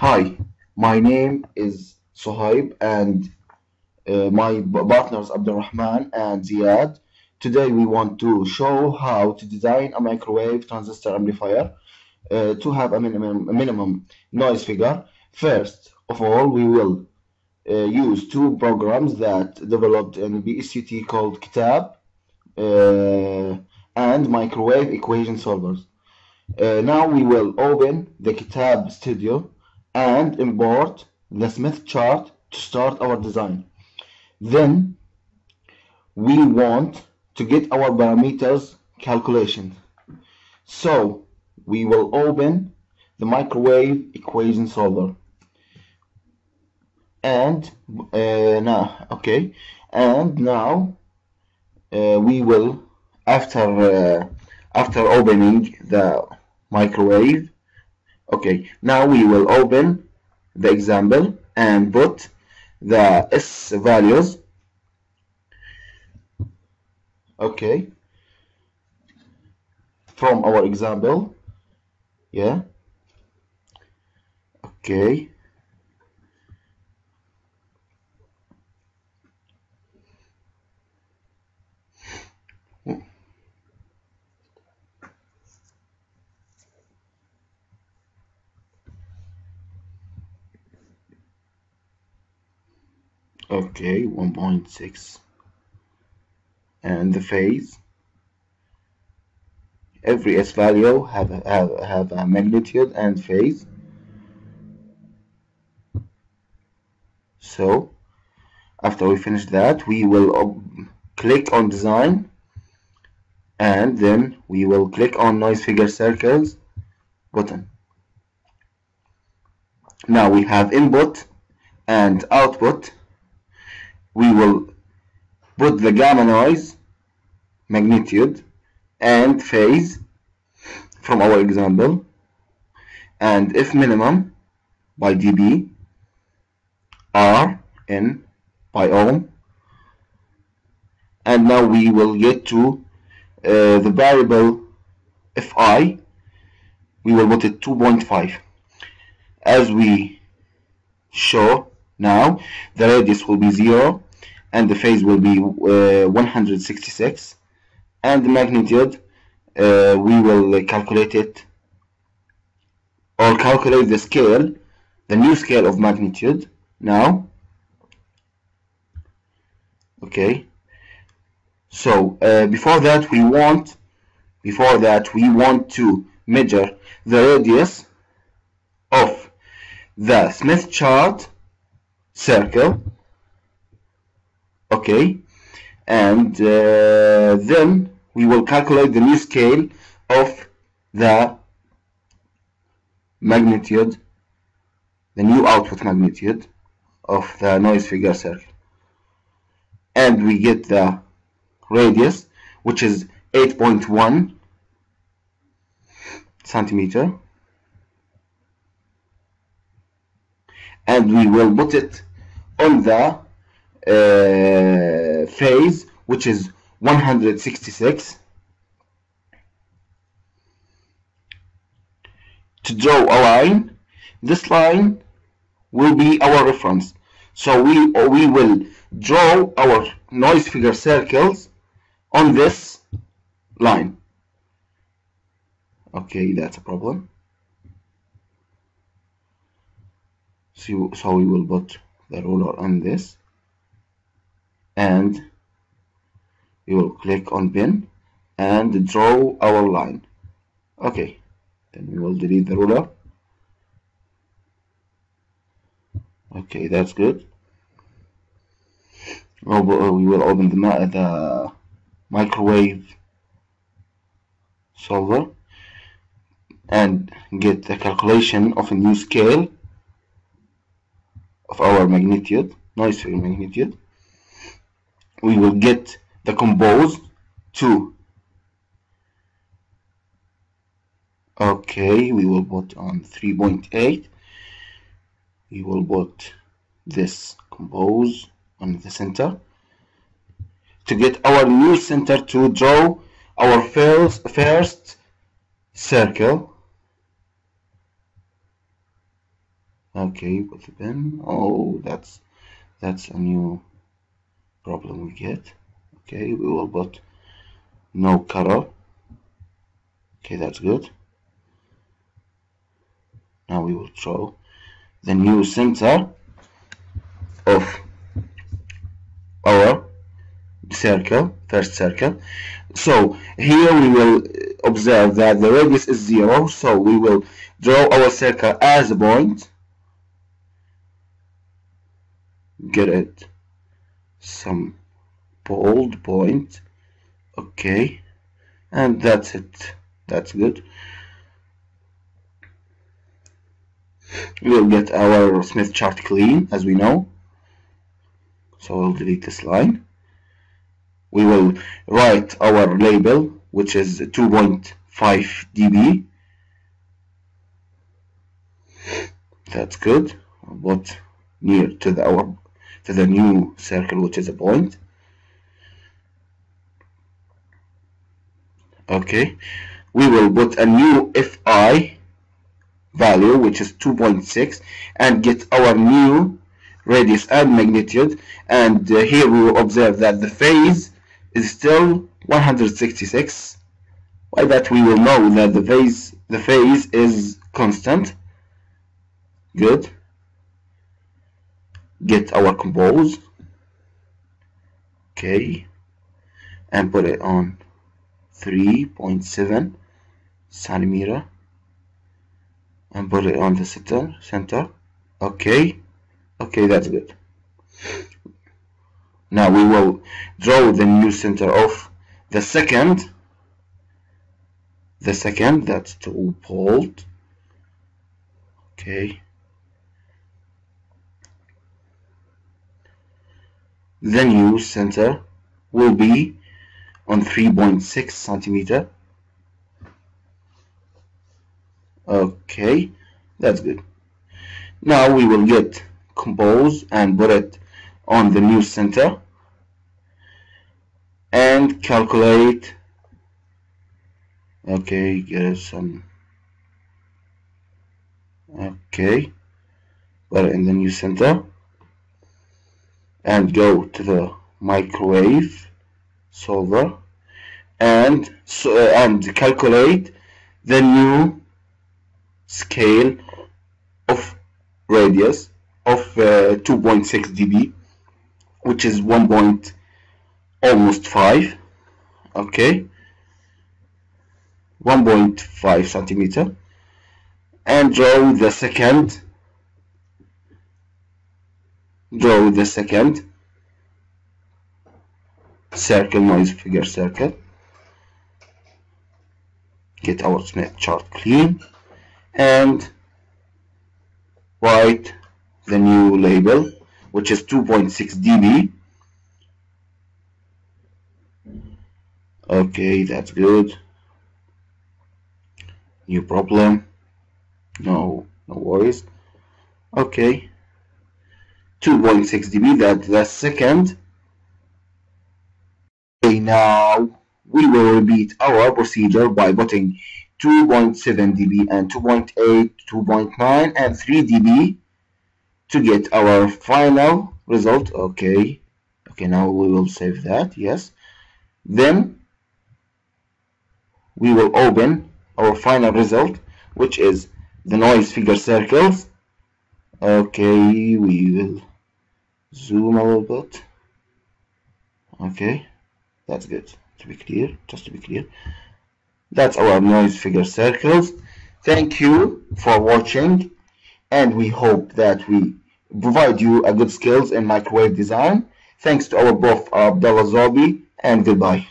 Hi, my name is Suhaib and uh, my partners Abdulrahman and Ziad. Today we want to show how to design a microwave transistor amplifier uh, to have a minimum, a minimum noise figure. First of all, we will uh, use two programs that developed in PSUT called Ketab uh, and microwave equation solvers. Uh, now we will open the Ketab Studio and import the Smith chart to start our design. Then we want to get our parameters calculation. So we will open the microwave equation solver. And uh, now, okay, and now uh, we will after uh, after opening the microwave okay now we will open the example and put the s values. Okay. From our example. Yeah. Okay okay 1.6 and the phase? Every s value have have have a magnitude and phase. So after we finish that we will click on design. And then we will click on noise figure circles button. Now we have input and output we will put the gamma noise magnitude and phase from our example and if minimum by dB R in by ohm. And now we will get to uh, the variable Fi we will put it 2.5 as we show now the radius will be 0 and the phase will be uh, 166 and the magnitude uh, we will calculate it or calculate the scale the new scale of magnitude. Now okay. So uh, before that we want before that we want to measure the radius of the Smith chart circle. Okay. And uh, then we will calculate the new scale of the magnitude the new output magnitude of the noise figure circle. And we get the radius which is 8.1 centimeter. And we will put it on the uh, phase which is 166 to draw a line this line will be our reference. So we we will draw our noise figure circles on this line. Okay that's a problem. So, so we will put the ruler on this. And we will click on pin and draw our line. Okay. Then we will delete the ruler. Okay that's good. Oh, we will open the, the microwave solver and get the calculation of a new scale of our magnitude noise figure magnitude we will get the compose to okay we will put on 3.8 we will put this compose on the center. To get our new center to draw our first first circle okay put the pen oh that's that's a new problem we get. Okay we will put no color okay that's good. Now we will draw the new center of our circle first circle. So here we will observe that the radius is zero so we will draw our circle as a point get it some bold point. Okay. And that's it. That's good. We'll get our Smith chart clean as we know. So we'll delete this line. We will write our label which is 2.5 dB. That's good. But near to the our to the new circle which is a point. Okay. We will put a new fi value which is 2.6 and get our new radius and magnitude. And uh, here we will observe that the phase is still 166 by that we will know that the phase the phase is constant. Good get our compose okay and put it on 3.7 centimeter and put it on the center center okay okay that's good. Now we will draw the new center of the second the second that's two bolt okay the new center will be on 3.6 centimeter. Okay that's good. Now we will get compose and put it on the new center and calculate. Okay get some. Okay put it in the new center and go to the microwave solver and so, uh, and calculate the new scale of radius of uh, 2.6 dB which is 1 point almost 5 okay? 1.5 centimeter. And draw the second draw the second. Circle noise figure circle. Get our Smith chart clean. And write the new label which is 2.6 dB. Okay that's good. New problem. No no worries. Okay 2.6 dB that the second. Okay now we will repeat our procedure by putting 2.7 dB and 2.8 2.9 and 3 dB to get our final result. Okay. Okay now we will save that yes. Then we will open our final result which is the noise figure circles. Okay we will zoom a little bit. Okay that's good to be clear just to be clear. That's our noise figure circles. Thank you for watching and we hope that we provide you a good skills in microwave design. Thanks to our prof Abdullah uh, Zoubi and goodbye